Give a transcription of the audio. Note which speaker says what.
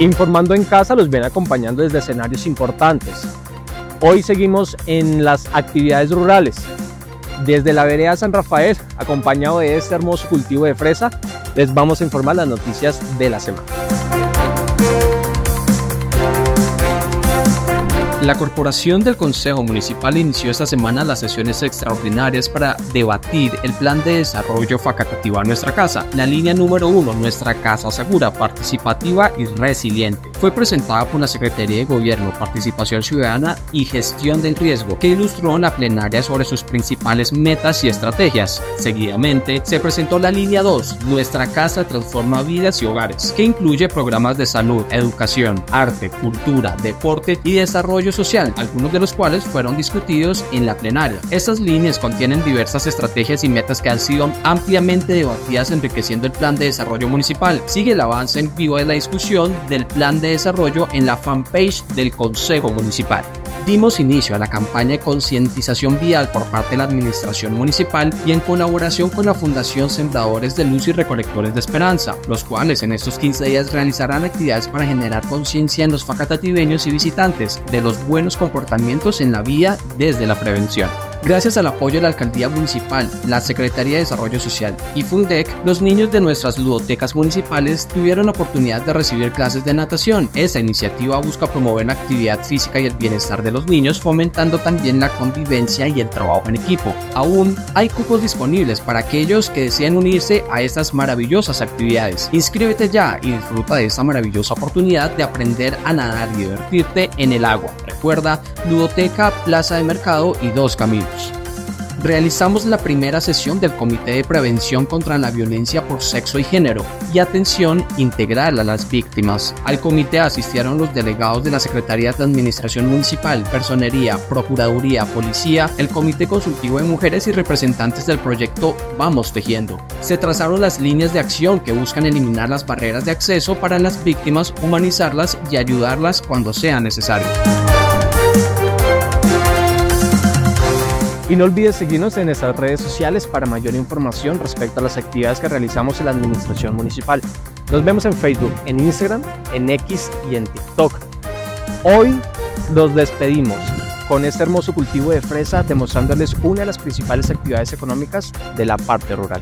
Speaker 1: Informando en casa los ven acompañando desde escenarios importantes. Hoy seguimos en las actividades rurales. Desde la vereda San Rafael, acompañado de este hermoso cultivo de fresa, les vamos a informar las noticias de la semana. La Corporación del Consejo Municipal inició esta semana las sesiones extraordinarias para debatir el plan de desarrollo facultativo a nuestra casa, la línea número uno, nuestra casa segura, participativa y resiliente. Fue presentada por la Secretaría de Gobierno, Participación Ciudadana y Gestión del Riesgo, que ilustró en la plenaria sobre sus principales metas y estrategias. Seguidamente, se presentó la línea 2, Nuestra Casa Transforma Vidas y Hogares, que incluye programas de salud, educación, arte, cultura, deporte y desarrollo social, algunos de los cuales fueron discutidos en la plenaria. Estas líneas contienen diversas estrategias y metas que han sido ampliamente debatidas enriqueciendo el plan de desarrollo municipal. Sigue el avance en vivo de la discusión del plan de desarrollo en la fanpage del Consejo Municipal dimos inicio a la campaña de concientización vial por parte de la Administración Municipal y en colaboración con la Fundación Sembradores de Luz y Recolectores de Esperanza, los cuales en estos 15 días realizarán actividades para generar conciencia en los facatativeños y visitantes de los buenos comportamientos en la vía desde la prevención. Gracias al apoyo de la Alcaldía Municipal, la Secretaría de Desarrollo Social y Fundec, los niños de nuestras ludotecas municipales tuvieron la oportunidad de recibir clases de natación. Esta iniciativa busca promover la actividad física y el bienestar de los niños, fomentando también la convivencia y el trabajo en equipo. Aún hay cupos disponibles para aquellos que deseen unirse a estas maravillosas actividades. Inscríbete ya y disfruta de esta maravillosa oportunidad de aprender a nadar y divertirte en el agua. Recuerda, Ludoteca, Plaza de Mercado y Dos Caminos realizamos la primera sesión del Comité de Prevención contra la Violencia por Sexo y Género y Atención Integral a las Víctimas. Al comité asistieron los delegados de la Secretaría de Administración Municipal, Personería, Procuraduría, Policía, el Comité Consultivo de Mujeres y representantes del proyecto Vamos Tejiendo. Se trazaron las líneas de acción que buscan eliminar las barreras de acceso para las víctimas, humanizarlas y ayudarlas cuando sea necesario. Y no olvides seguirnos en nuestras redes sociales para mayor información respecto a las actividades que realizamos en la Administración Municipal. Nos vemos en Facebook, en Instagram, en X y en TikTok. Hoy nos despedimos con este hermoso cultivo de fresa demostrándoles una de las principales actividades económicas de la parte rural.